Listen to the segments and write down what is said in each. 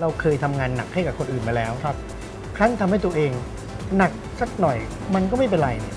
เราเคยทำงานหนักให้กับคนอื่นมาแล้วครับ ครั้นทำให้ตัวเองหนักสักหน่อยมันก็ไม่เป็นไรเนี่ย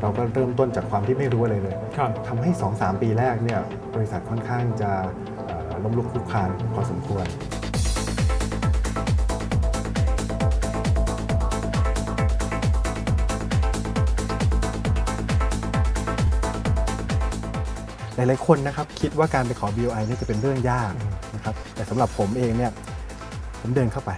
เราก็เริ่มต้นจากความที่ไม่รู้อะไรเลยครับทำให้ 2-3 ปีแรกเนี่ยบริษัทค่อนข้างจะเอ่อล้มลุกคลุกคลานพอสมควรหลายๆคนนะครับคิดว่าการไปขอ BOI เนี่ยจะเป็นเรื่องยากนะครับแต่สำหรับผมเองเนี่ยผมเดินเข้าไป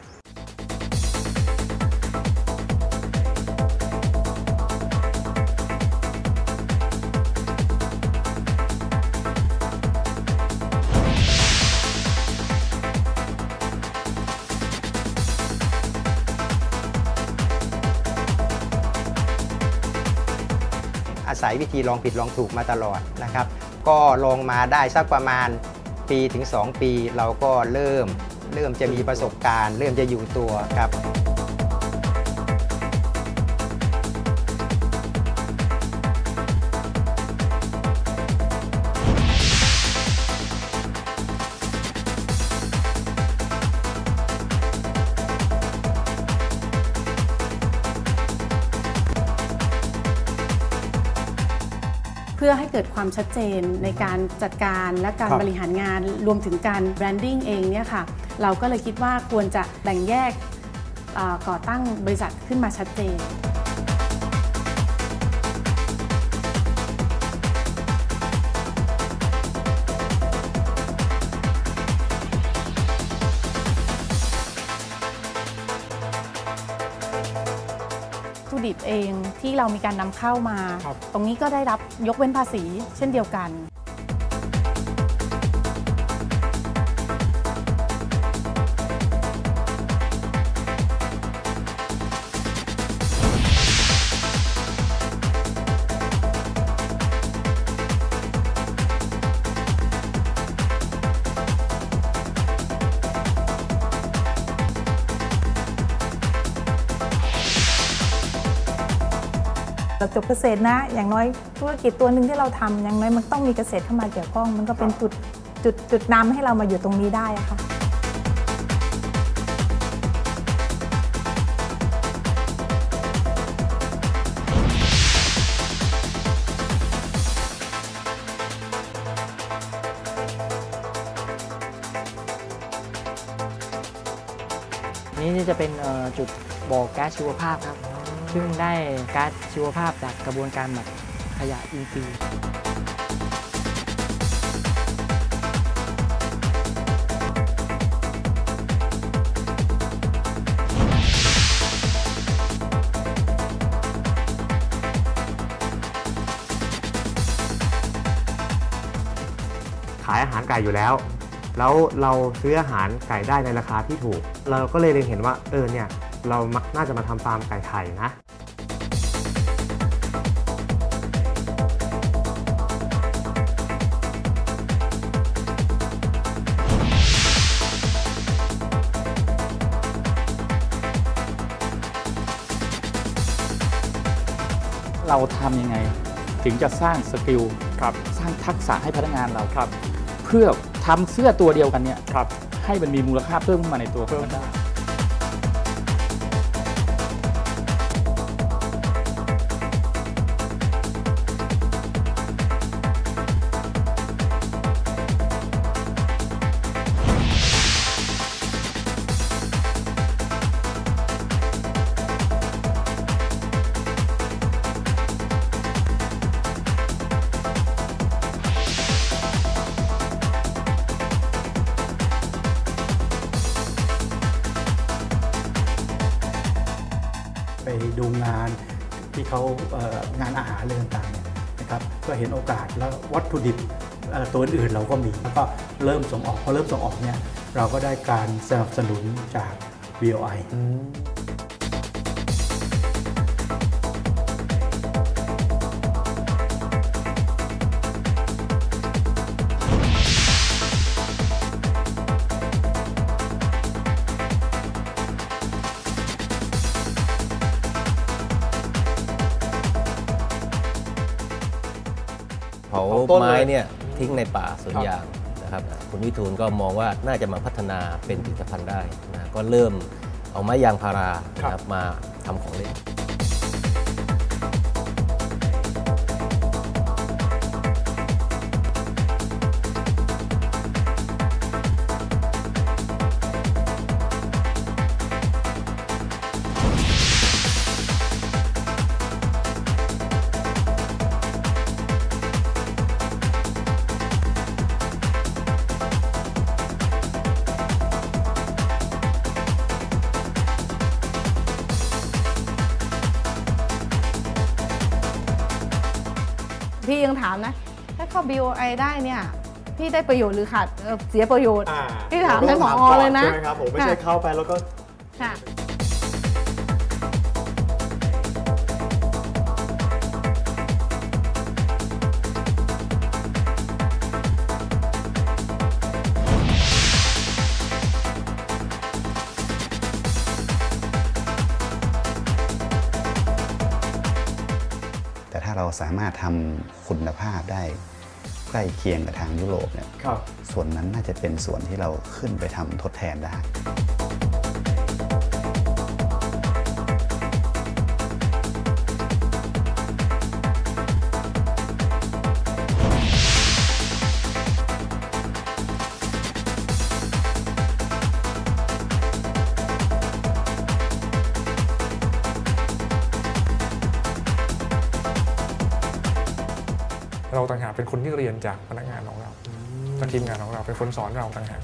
ศัยวิธีลองผิดลองถูกมาตลอดนะครับ ก็ลองมาได้สักประมาณปีถึง 2 ปี เราก็เริ่มเริ่มจะมีประสบการณ์ เริ่มจะอยู่ตัวครับ พื่อให้เกิดความชัดเจนในการจัดการและการครับบริหารงานรวมถึงการแบรนดิ้งเองเนี่ยค่ะเราก็เลยคิดว่าควรจะแบ่งแยกเอ่อก่อตั้งบริษัทขึ้นมาชัดเจน ถุดิบเองที่เรามีการนำเข้ามาครับตรงนี้ก็ได้รับยกเว้นภาษีเช่นเดียวกัน เราจบเกษตรนะ อย่างน้อยธุรกิจตัวหนึ่งที่เราทำอย่างน้อยมันต้องมีเกษตรเข้ามาเกี่ยวข้อง มันก็เป็นจุดจุดจุดนำให้เรามาอยู่ตรงนี้ได้ค่ะนี่จะเป็นจุดบ่อแก๊สชีวภาพครับ ซึ่งได้ก๊าซชีวภาพจากกระบวนการหมักขยะอินทรีย์ขายอาหารไก่อยู่แล้ว แล้วเราซื้ออาหารไก่ได้ในราคาที่ถูก เราก็เลยเล็งเห็นว่า เออเนี่ย เรามาน่าจะมาทำฟาร์มไก่ไข่นะเราทำยังไงถึงจะสร้างสกิลครับสร้างทักษะให้พนักงานเราครับ เพื่อทำเสื้อตัวเดียวกันเนี่ยครับให้มันมีมูลค่าเพิ่มขึ้นมาในตัวของมันได้ ดูงานที่เขางานอาหารเรื่องต่างๆนะครับก็เห็นโอกาสแล้ววัตถุดิบตัวอื่นๆเราก็มีแล้วก็เริ่มส่งออกพอเริ่มส่งออกเนี่ยเราก็ได้การสนับสนุนจาก BOI เาเผาต้นเลยไม้เนี่ยทิ้งในป่าสวนยางนะครับคุณวิทูลก็มองว่าน่าจะมาพัฒนาเป็นผลิตภัณฑ์ได้นะก็เริ่มเอาไม้ยางพารานะครับมาทำของเล่น พี่ยังถามนะ ถ้าเข้า BOI ได้เนี่ยพี่ได้ประโยชน์หรือขาดเอ่อเสียประโยชน์ พี่ถามท่านผอเลยนะใช่ไหมครับผมไม่ใช่เข้าไปแล้วก็ค่ะ เราสามารถทำคุณภาพได้ใกล้เคียงกับทางยุโรปเนี่ยครับส่วนนั้นน่าจะเป็นส่วนที่เราขึ้นไปทำทดแทนได้ หากเป็นคนที่เรียนจากพนักงานของเราจากทีมงานของเราเป็นคนสอนเราต่างหาก